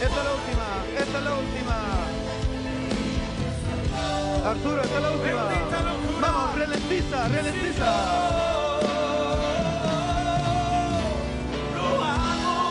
Esta es la última. Esta es la última. Arturo, esta es la última. Vamos, ralentiza, ralentiza.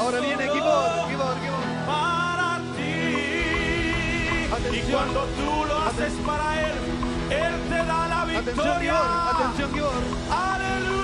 Ahora viene Kibor, Kibor, Kibor. para ti. Y Atención. cuando tú lo haces para Él, Él te da la Atención, victoria. Atención, Kibor. Aleluya.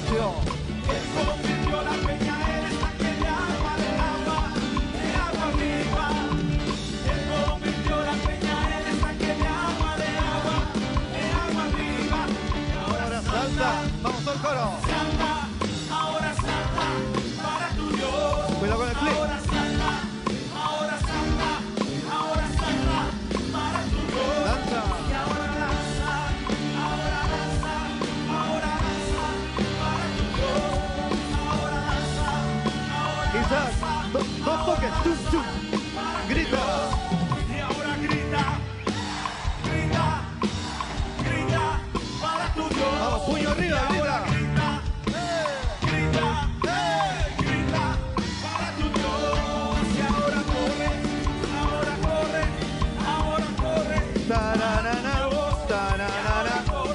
벨트요. Tum, tum. Grita. y ahora grita, grita, grita para tu Dios. Vamos, puño arriba, Y ahora grita. grita, grita, grita para tu Dios. Y ahora corre, ahora corre, ahora corre. Tararana.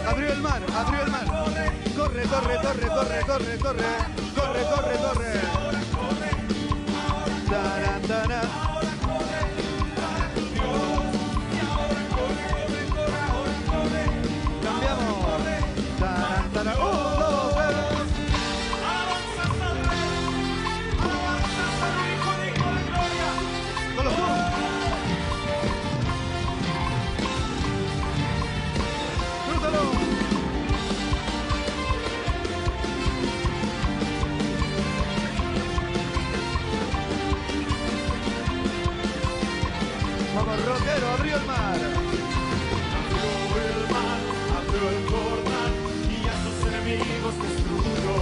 Abrió el mar, abrió el mar. Corre, corre, corre, corre, corre, corre. Corre, corre, corre. Tarantana. Vamos, rockero, abrió el mar. Abrió el mar, abrió el Jordán y a sus enemigos destruyó.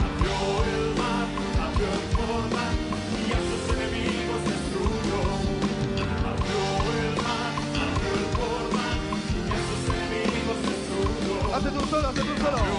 Abrió el mar, abrió el Jordán y a sus enemigos destruyó. Abrió el mar, abrió el Jordán y a sus enemigos destruyó. Hace tú solo, hace tú solo.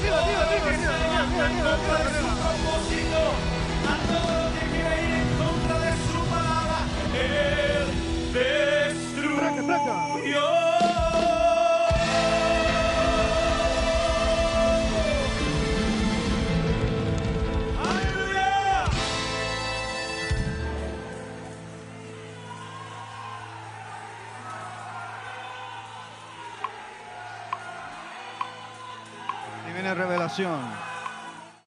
Dale, arriba, arriba, arriba, arriba, que se arriba, arriba, levanta en arriba, contra de arriba, su Revelación.